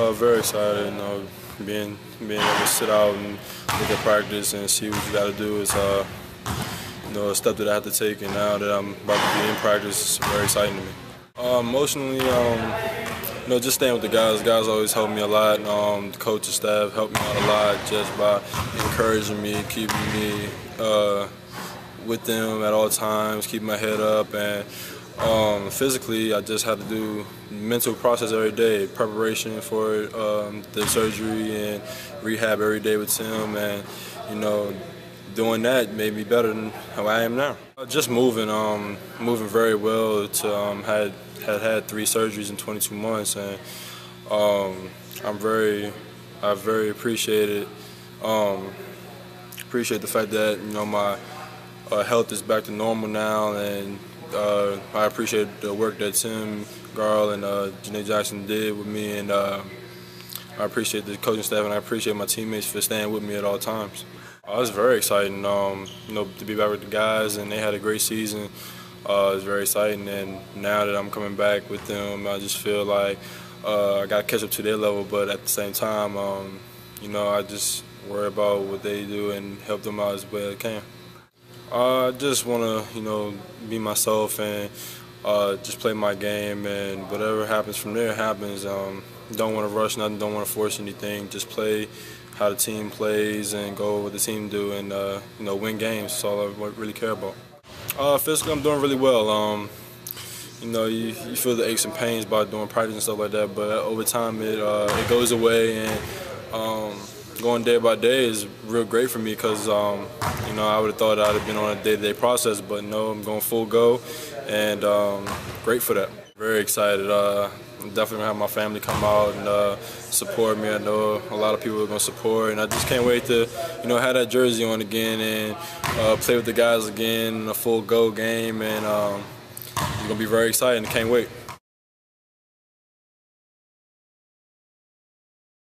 Uh, very excited. You know, being being able to sit out and look at practice and see what you got to do is uh, you know a step that I have to take. And now that I'm about to be in practice, it's very exciting to me. Uh, emotionally, um, you know, just staying with the guys. The guys always help me a lot. Um, the coaching staff helped me out a lot just by encouraging me, keeping me uh, with them at all times, keeping my head up, and um, physically, I just had to do mental process every day, preparation for um, the surgery and rehab every day with Tim, and you know, doing that made me better than how I am now. Just moving, um, moving very well. To um, had had had three surgeries in 22 months, and um, I'm very, I very appreciate it. Um, appreciate the fact that you know my uh, health is back to normal now, and uh, I appreciate the work that Tim Garl and uh, Janae Jackson did with me, and uh, I appreciate the coaching staff, and I appreciate my teammates for staying with me at all times. Uh, it was very exciting, um, you know, to be back with the guys, and they had a great season. Uh, it was very exciting, and now that I'm coming back with them, I just feel like uh, I got to catch up to their level, but at the same time, um, you know, I just worry about what they do and help them out as well as I can. I just want to, you know, be myself and uh, just play my game, and whatever happens from there happens. Um, don't want to rush nothing, don't want to force anything. Just play how the team plays and go what the team do, and uh, you know, win games. That's all I really care about. Uh, physically, I'm doing really well. Um, you know, you, you, feel the aches and pains by doing practice and stuff like that, but over time it uh, it goes away and. Um, going day by day is real great for me because um, you know I would have thought I'd have been on a day-to-day process, but no, I'm going full go, and um, great for that. Very excited. Uh, definitely have my family come out and uh, support me. I know a lot of people are gonna support, and I just can't wait to you know have that jersey on again and uh, play with the guys again in a full go game, and um, it's gonna be very exciting. Can't wait.